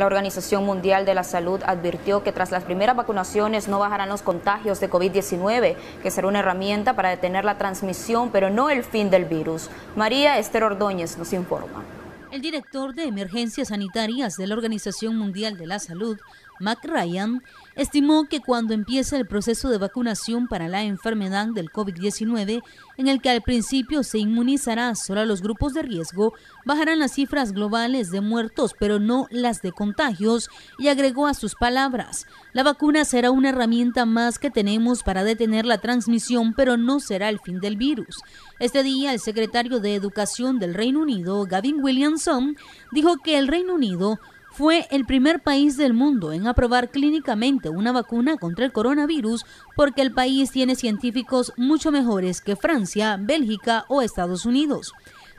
La Organización Mundial de la Salud advirtió que tras las primeras vacunaciones no bajarán los contagios de COVID-19, que será una herramienta para detener la transmisión, pero no el fin del virus. María Esther Ordóñez nos informa. El director de emergencias sanitarias de la Organización Mundial de la Salud, Mac Ryan, estimó que cuando empiece el proceso de vacunación para la enfermedad del COVID-19, en el que al principio se inmunizará solo a los grupos de riesgo, bajarán las cifras globales de muertos, pero no las de contagios, y agregó a sus palabras, la vacuna será una herramienta más que tenemos para detener la transmisión, pero no será el fin del virus. Este día, el secretario de Educación del Reino Unido, Gavin Williamson, dijo que el Reino Unido fue el primer país del mundo en aprobar clínicamente una vacuna contra el coronavirus porque el país tiene científicos mucho mejores que Francia, Bélgica o Estados Unidos.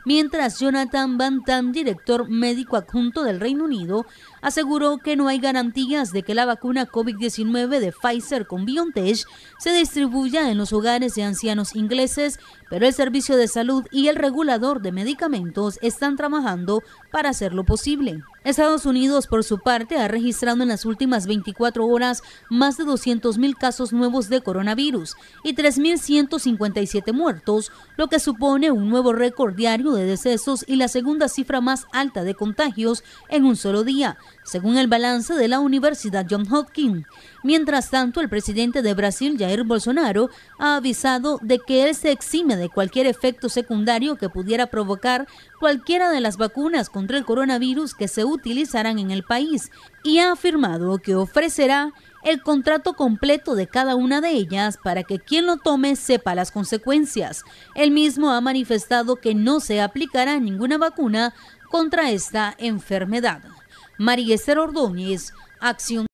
Mientras Jonathan Van Tam, director médico adjunto del Reino Unido, aseguró que no hay garantías de que la vacuna COVID-19 de Pfizer con BioNTech se distribuya en los hogares de ancianos ingleses, pero el Servicio de Salud y el regulador de medicamentos están trabajando para hacerlo posible. Estados Unidos, por su parte, ha registrado en las últimas 24 horas más de 200.000 casos nuevos de coronavirus y 3.157 muertos, lo que supone un nuevo récord diario de decesos y la segunda cifra más alta de contagios en un solo día, según el balance de la Universidad John Hopkins. Mientras tanto, el presidente de Brasil, Jair Bolsonaro, ha avisado de que él se exime de cualquier efecto secundario que pudiera provocar cualquiera de las vacunas contra el coronavirus que se utilizarán en el país y ha afirmado que ofrecerá el contrato completo de cada una de ellas para que quien lo tome sepa las consecuencias. Él mismo ha manifestado que no se aplicará ninguna vacuna contra esta enfermedad. María Esther Ordóñez, Acción